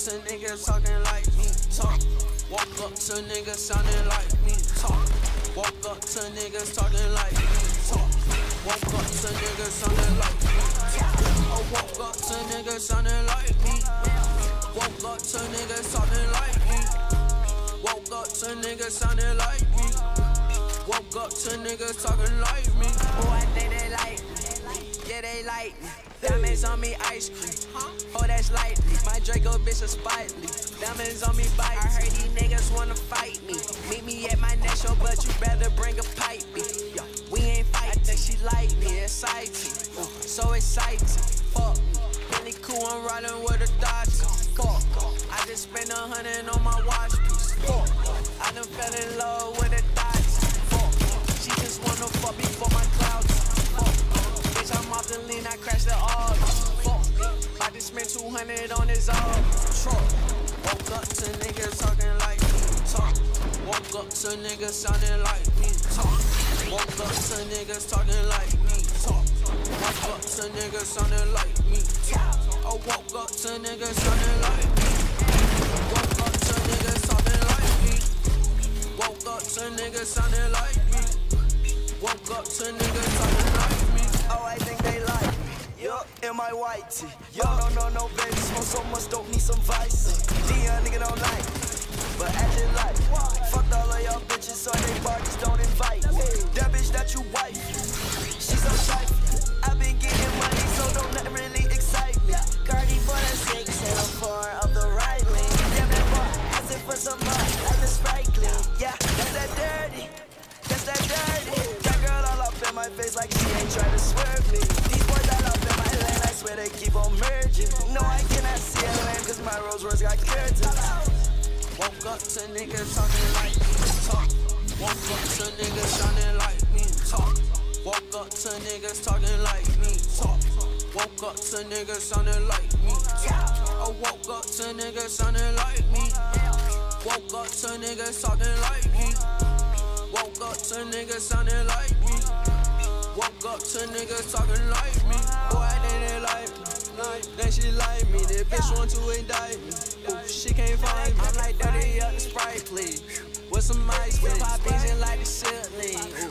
to niggas talking like me. Talk. Walk up to niggas sounding like me. Talk. Walk up to niggas talking like me. Talk. Walk up to niggas sounding like me. Talk. I walk up to niggas sounding like me. Walk up to niggas talking like me. Woke up to niggas sounding like me. Woke up to niggas talking like me. Oh, I think they like me. Yeah, they like me. Diamonds on me, ice cream. Oh, that's lightly. My Draco bitch is spitely. Diamonds on me, bite. I heard these niggas wanna fight me. Meet me at my next show, but you better bring a pipe. Me. We ain't fight. I think she like me, exciting. Ooh, uh, so exciting. Fuck me. Really cool, I'm riding with spent 200 on this all. Truck. Woke up to niggas talking like me. Talk. Woke up to niggas sounding like me. Talk. Woke up to niggas talking like me. Talk. Woke up to niggas sounding like me. Talk. I woke up to niggas sounding like me. My white tee. Yo, no, no, no, baby, smoke so much, don't need some vice. Dion nigga don't like but acting like Fucked all of y'all bitches, so they parties don't invite. That bitch that you wife, she's so shy. I've been getting money, so don't let really excite me. Cardi for the six and a four of the right lane. Yeah, man, boy, asking for some money, like the Sprite clean. Yeah, that's that dirty. That's that dirty. That girl all up in my face like she ain't trying to swerve me. They keep on merging. No, I cannot see a lane cause my Rolls Royce got curtains. Woke up to niggas talking like me. Talk. Woke up to niggas sounding like me. Talk. Woke up to niggas talking like me. Talk. Woke up to niggas sounding like me. Talk. I woke up to niggas sounding like me. Woke up to niggas talking like me. Woke up to niggas sounding like me. Woke up to niggas talking like me. Bitch want to indict me. Ooh, she can't find me. I'm like dirty up the Sprite, please. With some ice, With pop beans and like the shit lean.